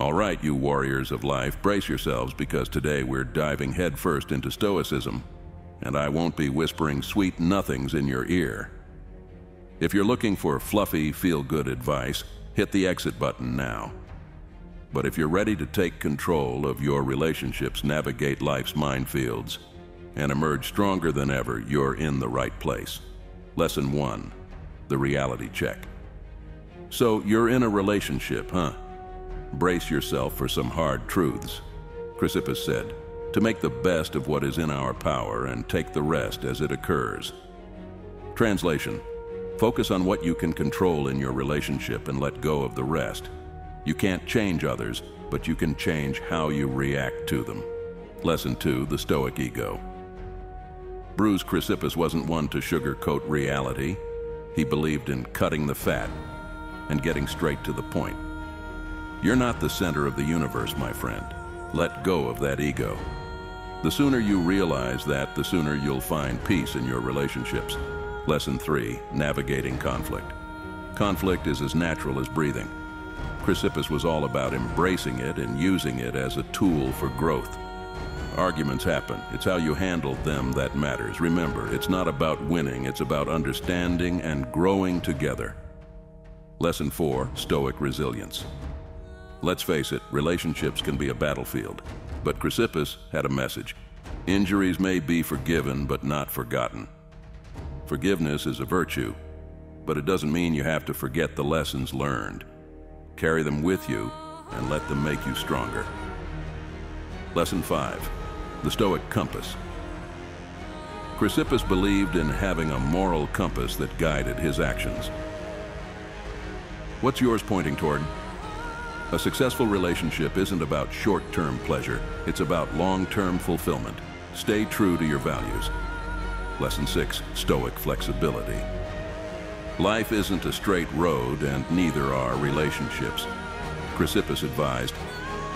All right, you warriors of life, brace yourselves because today we're diving headfirst into Stoicism, and I won't be whispering sweet nothings in your ear. If you're looking for fluffy, feel good advice, hit the exit button now. But if you're ready to take control of your relationships, navigate life's minefields, and emerge stronger than ever, you're in the right place. Lesson 1 The Reality Check. So, you're in a relationship, huh? Brace yourself for some hard truths. Chrysippus said, to make the best of what is in our power and take the rest as it occurs. Translation Focus on what you can control in your relationship and let go of the rest. You can't change others, but you can change how you react to them. Lesson 2 The Stoic Ego. Bruise Chrysippus wasn't one to sugarcoat reality. He believed in cutting the fat and getting straight to the point. You're not the center of the universe, my friend. Let go of that ego. The sooner you realize that, the sooner you'll find peace in your relationships. Lesson 3 Navigating Conflict. Conflict is as natural as breathing. Chrysippus was all about embracing it and using it as a tool for growth. Arguments happen. It's how you handle them that matters. Remember, it's not about winning, it's about understanding and growing together. Lesson 4 Stoic Resilience. Let's face it, relationships can be a battlefield. But Chrysippus had a message. Injuries may be forgiven, but not forgotten. Forgiveness is a virtue, but it doesn't mean you have to forget the lessons learned. Carry them with you and let them make you stronger. Lesson 5 The Stoic Compass. Chrysippus believed in having a moral compass that guided his actions. What's yours pointing toward? A successful relationship isn't about short-term pleasure, it's about long-term fulfillment. Stay true to your values. Lesson 6, Stoic Flexibility. Life isn't a straight road, and neither are relationships. Chrysippus advised,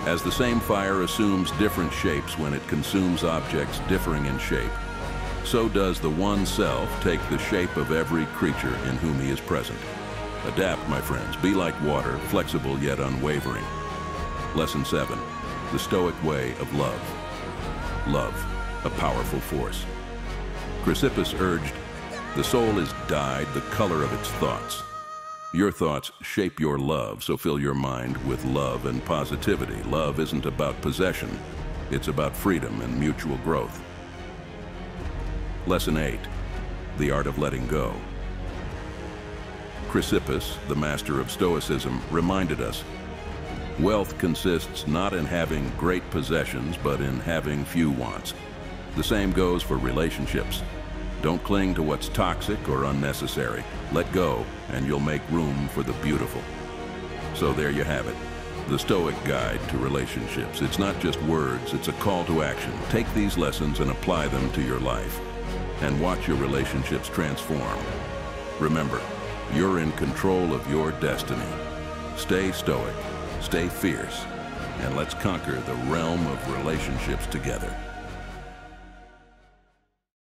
as the same fire assumes different shapes when it consumes objects differing in shape, so does the one self take the shape of every creature in whom he is present. Adapt, my friends. Be like water, flexible yet unwavering. Lesson 7. The Stoic Way of Love. Love, a powerful force. Chrysippus urged, the soul is dyed the color of its thoughts. Your thoughts shape your love, so fill your mind with love and positivity. Love isn't about possession. It's about freedom and mutual growth. Lesson 8. The Art of Letting Go. Chrysippus, the master of Stoicism, reminded us, wealth consists not in having great possessions, but in having few wants. The same goes for relationships. Don't cling to what's toxic or unnecessary. Let go, and you'll make room for the beautiful. So there you have it. The Stoic Guide to Relationships. It's not just words, it's a call to action. Take these lessons and apply them to your life. And watch your relationships transform. Remember, you're in control of your destiny. Stay stoic, stay fierce, and let's conquer the realm of relationships together.